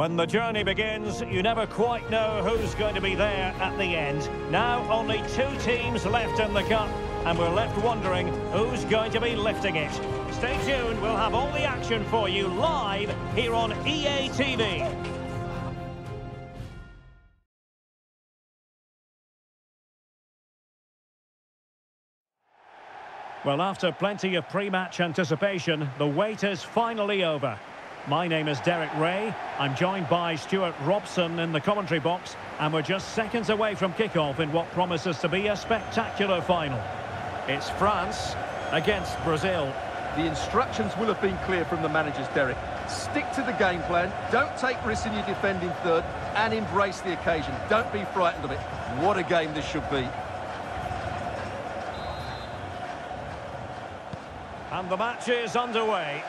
When the journey begins, you never quite know who's going to be there at the end. Now only two teams left in the Cup, and we're left wondering who's going to be lifting it. Stay tuned, we'll have all the action for you live here on EA TV. Well, after plenty of pre-match anticipation, the wait is finally over. My name is Derek Ray. I'm joined by Stuart Robson in the commentary box, and we're just seconds away from kickoff in what promises to be a spectacular final. It's France against Brazil. The instructions will have been clear from the managers, Derek. Stick to the game plan, don't take risks in your defending third, and embrace the occasion. Don't be frightened of it. What a game this should be. And the match is underway.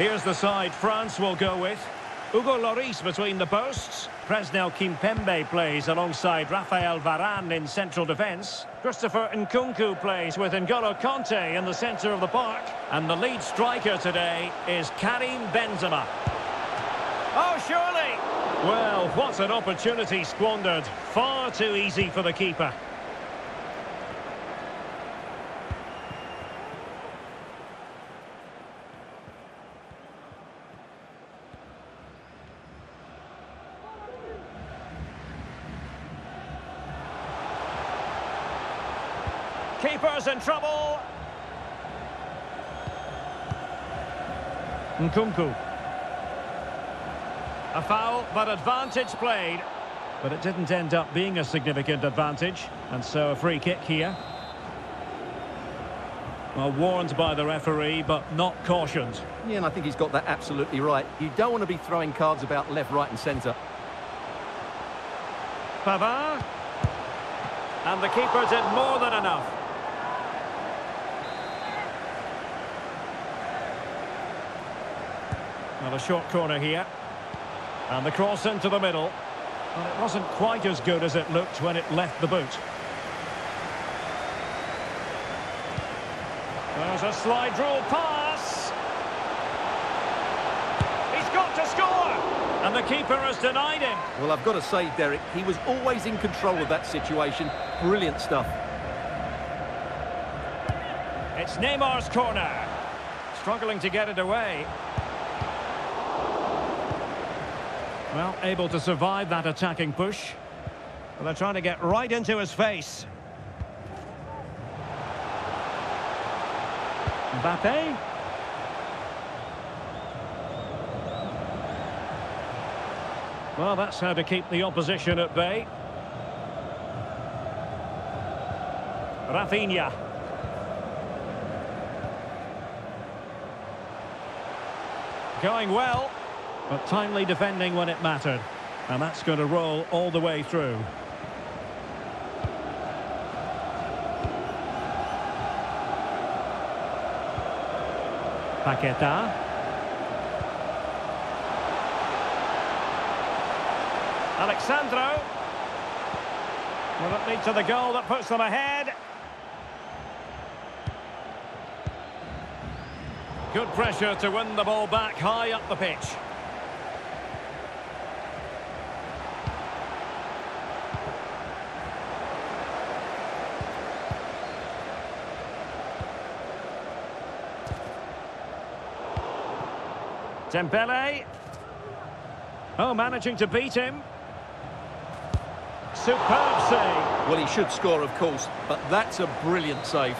Here's the side France will go with. Hugo Lloris between the posts. Presnel Kimpembe plays alongside Rafael Varane in central defence. Christopher Nkunku plays with N'Golo Kanté in the centre of the park. And the lead striker today is Karim Benzema. Oh, surely! Well, what an opportunity squandered. Far too easy for the keeper. Keeper's in trouble. Nkunku. A foul, but advantage played. But it didn't end up being a significant advantage. And so a free kick here. Well, warned by the referee, but not cautioned. Yeah, and I think he's got that absolutely right. You don't want to be throwing cards about left, right and centre. Pavard. And the keeper did more than enough. Well, a short corner here. And the cross into the middle. Well, it wasn't quite as good as it looked when it left the boot. There's a slide rule pass. He's got to score! And the keeper has denied him. Well, I've got to say, Derek, he was always in control of that situation. Brilliant stuff. It's Neymar's corner. Struggling to get it away. Well, able to survive that attacking push. Well, they're trying to get right into his face. Mbappe. Well, that's how to keep the opposition at bay. Rafinha. Going well. But timely defending when it mattered. And that's going to roll all the way through. Paqueta. Alex Sandro. Will it lead to the goal that puts them ahead? Good pressure to win the ball back high up the pitch. Dembele. Oh, managing to beat him. Superb save. Well, he should score, of course, but that's a brilliant save.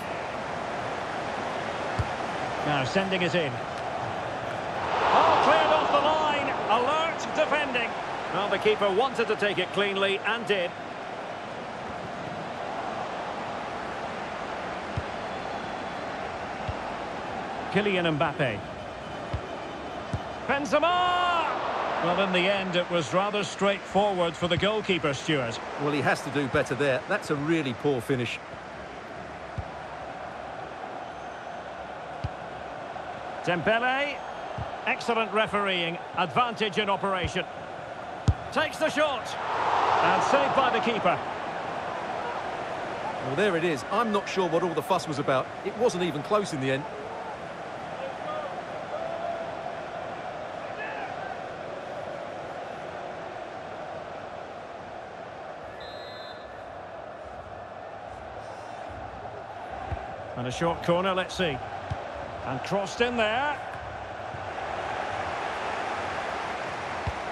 Now sending it in. Oh, cleared off the line. Alert defending. Well, the keeper wanted to take it cleanly and did. Kylian Mbappe. Benzema! Well, in the end, it was rather straightforward for the goalkeeper, Stuart. Well, he has to do better there. That's a really poor finish. Dembele. Excellent refereeing. Advantage in operation. Takes the shot. And saved by the keeper. Well, there it is. I'm not sure what all the fuss was about. It wasn't even close in the end. A short corner, let's see. And crossed in there.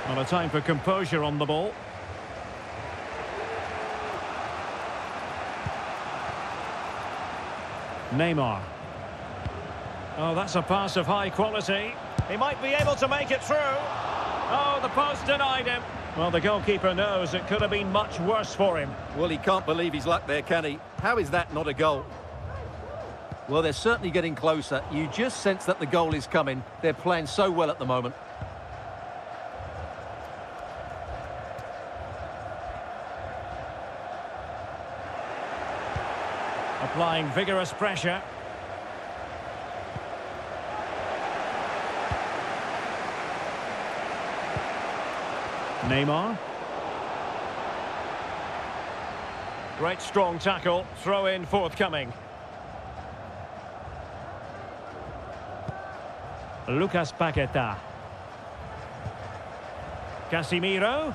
Well, a time for composure on the ball. Neymar. Oh, that's a pass of high quality. He might be able to make it through. Oh, the post denied him. Well, the goalkeeper knows it could have been much worse for him. Well, he can't believe his luck there, can he? How is that not a goal? Well, they're certainly getting closer. You just sense that the goal is coming. They're playing so well at the moment. Applying vigorous pressure. Neymar. Great strong tackle, throw in forthcoming. Lucas Paqueta. Casemiro.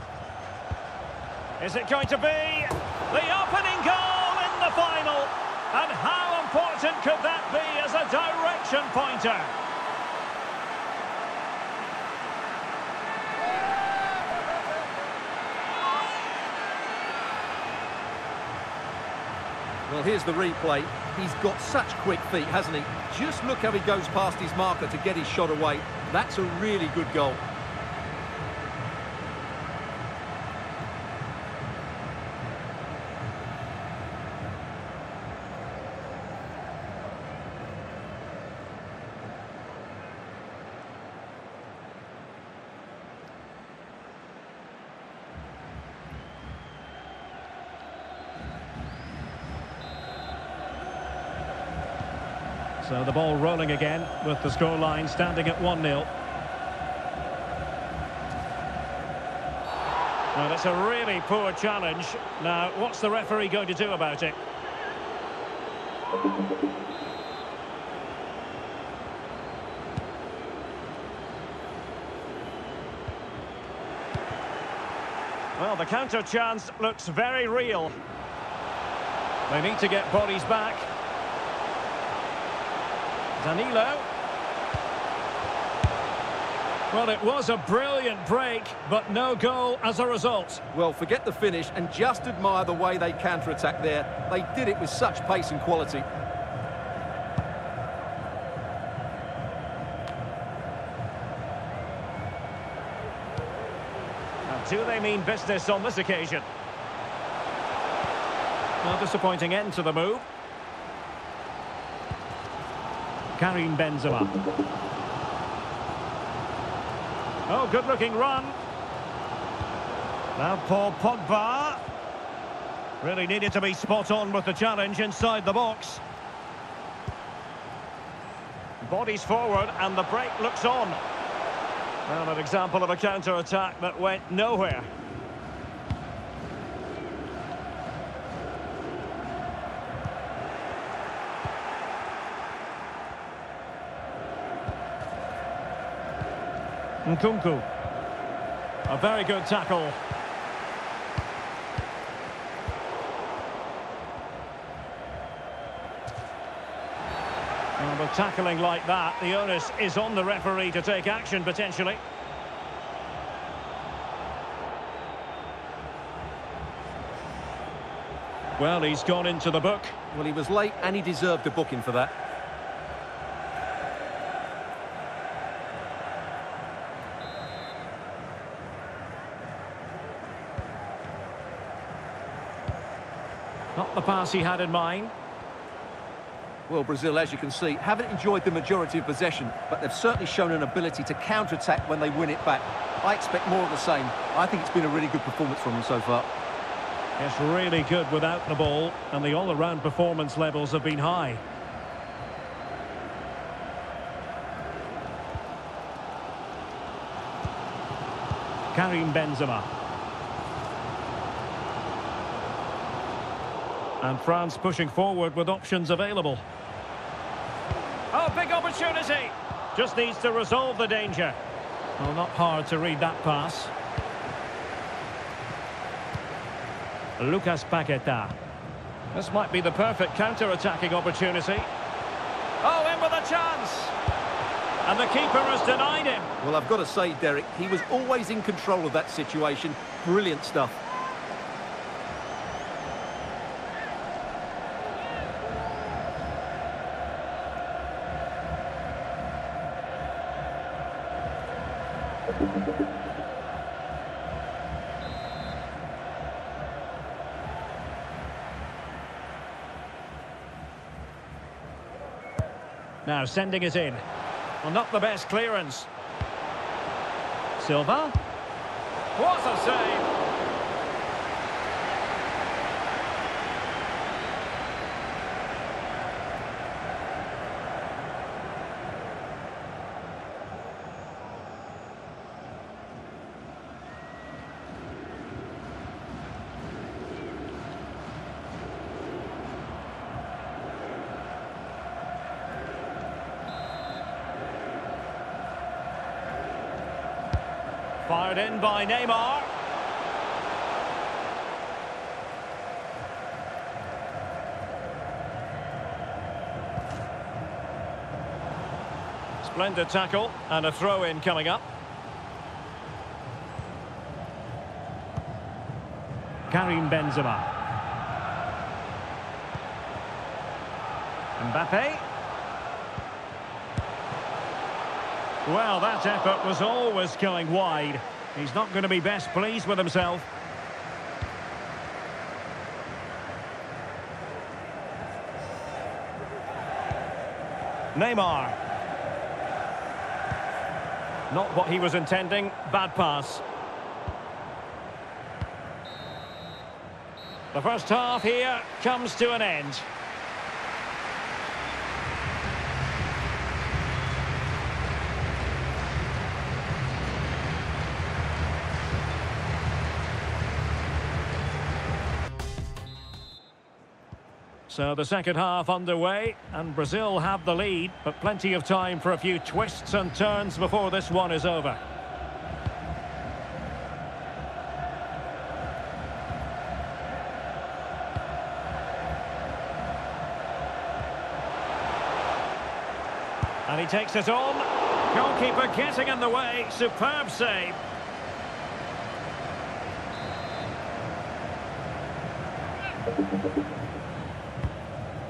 Is it going to be the opening goal in the final? And how important could that be as a direction pointer? Well, here's the replay. He's got such quick feet, hasn't he? Just look how he goes past his marker to get his shot away. That's a really good goal. So the ball rolling again with the scoreline standing at 1-0. Well, that's a really poor challenge. Now, what's the referee going to do about it? Well, the counter chance looks very real. They need to get bodies back. Danilo. Well, it was a brilliant break, but no goal as a result. Well, forget the finish and just admire the way they counter-attack there. They did it with such pace and quality. And do they mean business on this occasion? Well, disappointing end to the move. Karim Benzema. Oh, good-looking run. Now Paul Pogba. Really needed to be spot on with the challenge inside the box. Bodies forward and the break looks on. Well, an example of a counter-attack that went nowhere. Nkunku. A very good tackle. Well, with tackling like that, the onus is on the referee to take action, potentially. Well, he's gone into the book. Well, he was late and he deserved a booking for that. Not the pass he had in mind. Well, Brazil, as you can see, haven't enjoyed the majority of possession, but they've certainly shown an ability to counter-attack when they win it back. I expect more of the same. I think it's been a really good performance from them so far. It's really good without the ball, and the all-around performance levels have been high. Karim Benzema. And France pushing forward with options available. Oh, big opportunity! Just needs to resolve the danger. Well, not hard to read that pass. Lucas Paqueta. This might be the perfect counter-attacking opportunity. Oh, in with a chance. And the keeper has denied him. Well, I've got to say, Derek, he was always in control of that situation. Brilliant stuff. Now sending it in. Well, not the best clearance. Silva. What a save! Fired in by Neymar. Splendid tackle and a throw-in coming up. Karim Benzema. Mbappe. Well, that effort was always going wide. He's not going to be best pleased with himself. Neymar. Not what he was intending. Bad pass. The first half here comes to an end. So the second half underway, and Brazil have the lead, but plenty of time for a few twists and turns before this one is over. And he takes it on. Goalkeeper getting in the way. Superb save.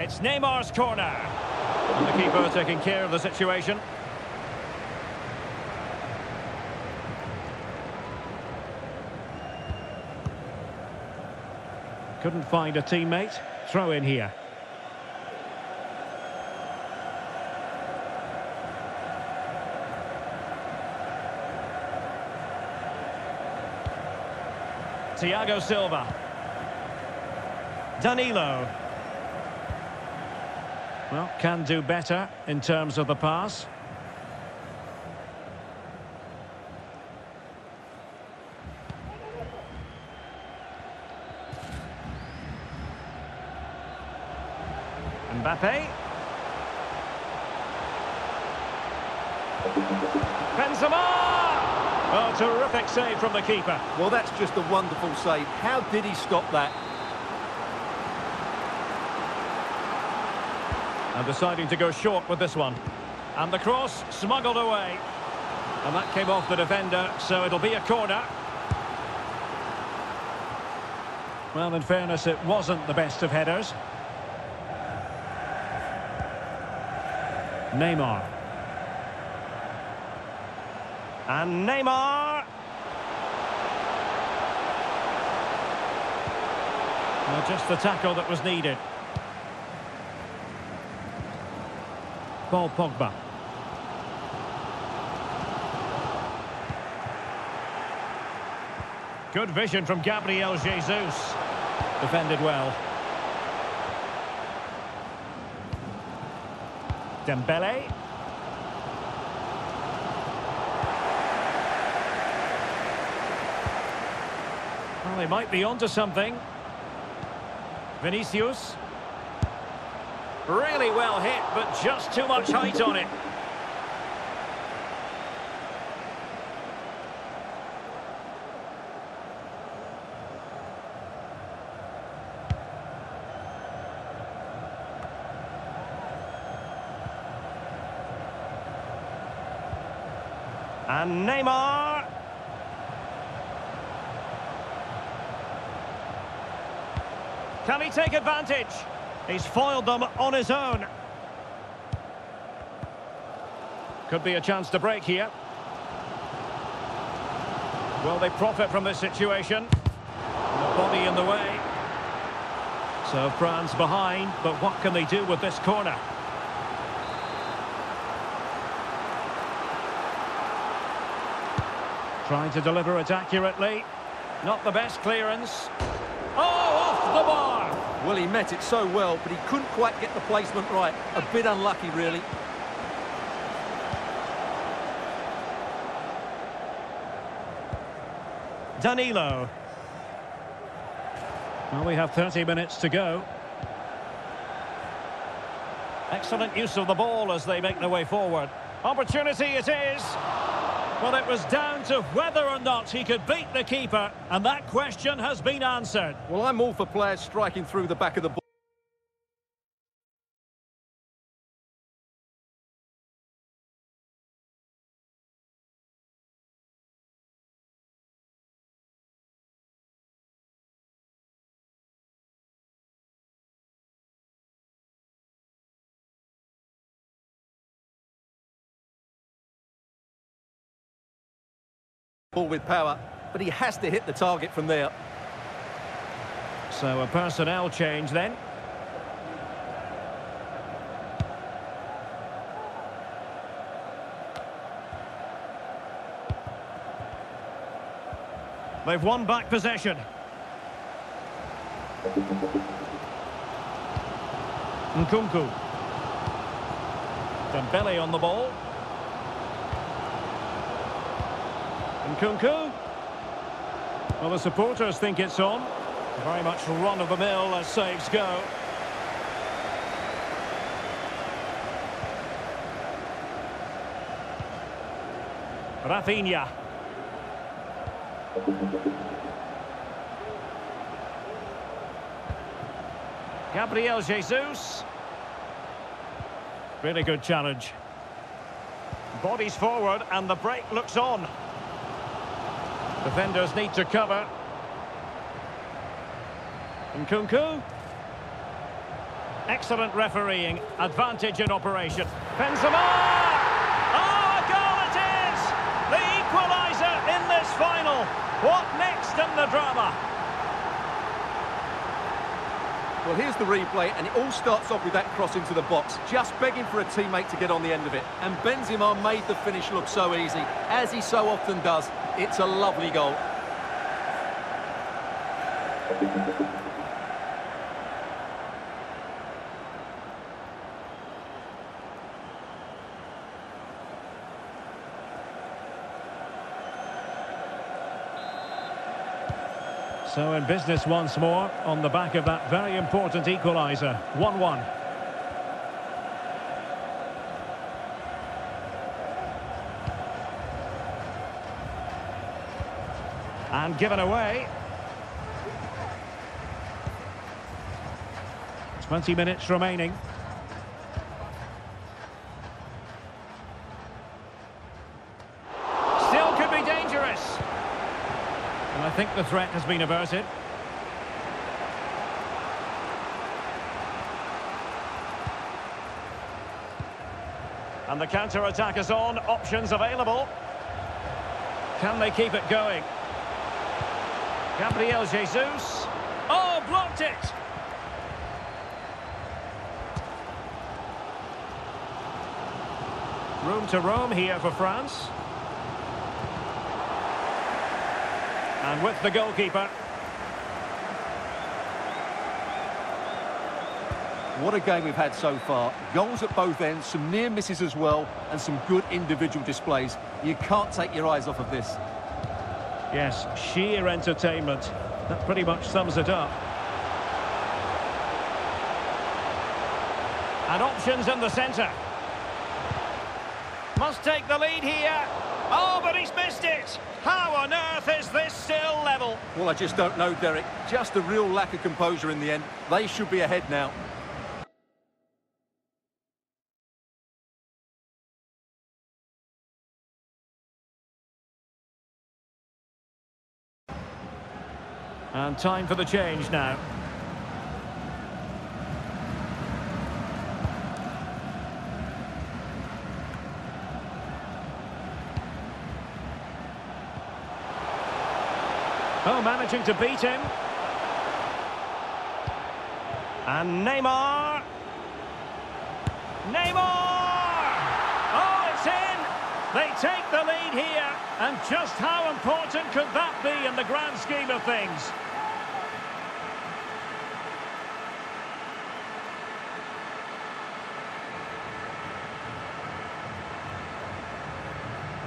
It's Neymar's corner. And the keeper taking care of the situation. Couldn't find a teammate. Throw in here. Thiago Silva. Danilo. Well, can do better in terms of the pass. Mbappe. Benzema! Oh, terrific save from the keeper. Well, that's just a wonderful save. How did he stop that? And deciding to go short with this one. And the cross smuggled away. And that came off the defender, so it'll be a corner. Well, in fairness, it wasn't the best of headers. Neymar. And Neymar. Well, just the tackle that was needed. Paul Pogba. Good vision from Gabriel Jesus. Defended well. Dembele. Well, they might be onto something. Vinicius. Really well hit, but just too much height on it. And Neymar. Can he take advantage? He's foiled them on his own. Could be a chance to break here. Will they profit from this situation? The body in the way. So France behind, but what can they do with this corner? Trying to deliver it accurately. Not the best clearance. Oh, off the bar! Well, he met it so well, but he couldn't quite get the placement right. A bit unlucky, really. Danilo. Well, we have 30 minutes to go. Excellent use of the ball as they make their way forward. Opportunity it is. Well, it was down to whether or not he could beat the keeper, and that question has been answered. Well, I'm all for players striking through the back of the ball. Ball with power, but he has to hit the target from there. So a personnel change then. They've won back possession. Nkunku. Dembele on the ball. Nkunku. Well, the supporters think it's on. Very much run-of-the-mill as saves go. Rafinha. Gabriel Jesus. Really good challenge. Bodies forward and the break looks on. Defenders need to cover. Nkunku. Excellent refereeing. Advantage in operation. Benzema! Oh, a goal it is! The equaliser in this final. What next in the drama? Well, here's the replay, and it all starts off with that cross into the box, just begging for a teammate to get on the end of it. And Benzema made the finish look so easy, as he so often does. It's a lovely goal. So in business once more on the back of that very important equaliser. 1-1. And given away. 20 minutes remaining. Still could be dangerous. And I think the threat has been averted. And the counter-attack is on. Options available. Can they keep it going? Gabriel Jesus. Oh, blocked it! Room to roam here for France. And with the goalkeeper. What a game we've had so far. Goals at both ends, some near misses as well, and some good individual displays. You can't take your eyes off of this. Yes, sheer entertainment. That pretty much sums it up. And options in the centre. Must take the lead here. Oh, but he's missed it. How on earth is this still level? Well, I just don't know, Derek. Just a real lack of composure in the end. They should be ahead now. And time for the change now. Oh, managing to beat him. And Neymar. Neymar! Oh, it's in! They take the lead here. And just how important could that be in the grand scheme of things?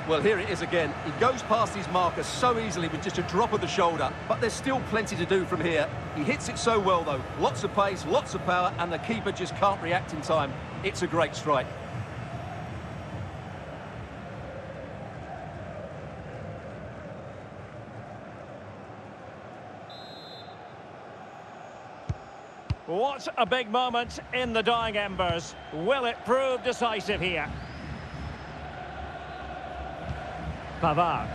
Well, here it is again. He goes past his marker so easily with just a drop of the shoulder, but there's still plenty to do from here. He hits it so well, though. Lots of pace, lots of power, and the keeper just can't react in time. It's a great strike. What a big moment in the dying embers. Will it prove decisive here? Pavard.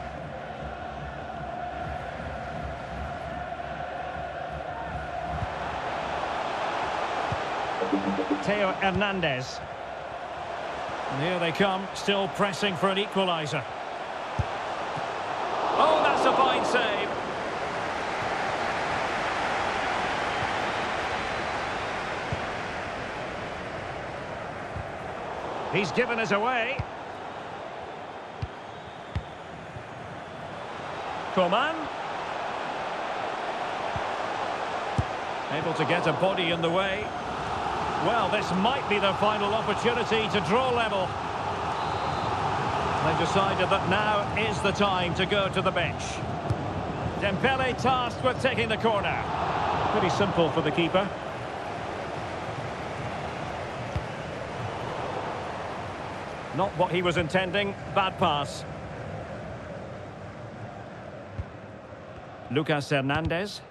Theo Hernandez. And here they come, still pressing for an equaliser. Oh, that's a fine save. He's given us away. Coman. Able to get a body in the way. Well, this might be their final opportunity to draw level. They decided that now is the time to go to the bench. Dembele tasked with taking the corner. Pretty simple for the keeper. Not what he was intending. Bad pass. Lucas Hernandez.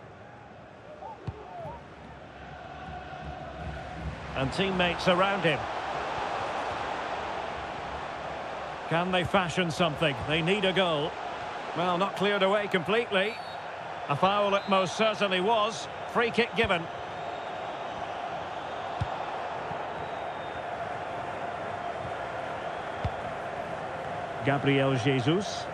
And teammates around him. Can they fashion something? They need a goal. Well, not cleared away completely. A foul it most certainly was. Free kick given. Gabriel Jesus.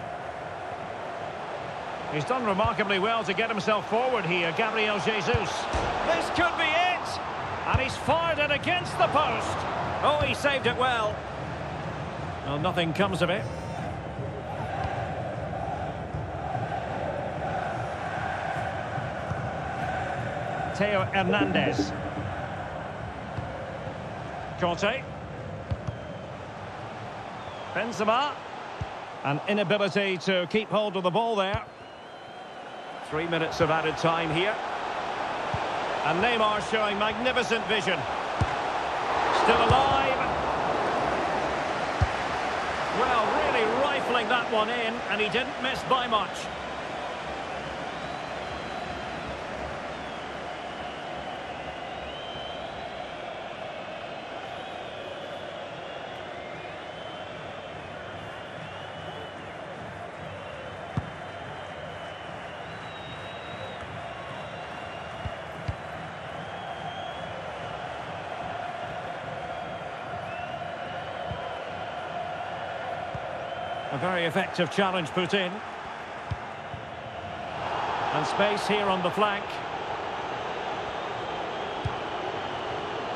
He's done remarkably well to get himself forward here, Gabriel Jesus. This could be it! And he's fired it against the post. Oh, he saved it well. Well, nothing comes of it. Theo Hernandez. Kanté. Benzema. An inability to keep hold of the ball there. Three minutes of added time here. And Neymar showing magnificent vision. Still alive. Well, really rifling that one in, and he didn't miss by much. Very effective challenge put in. And space here on the flank.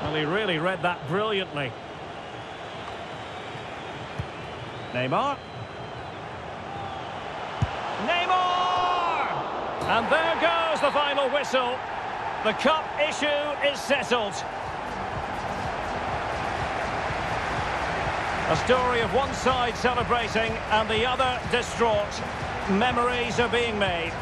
Well, he really read that brilliantly. Neymar. Neymar! And there goes the final whistle. The cup issue is settled. A story of one side celebrating and the other distraught. Memories are being made.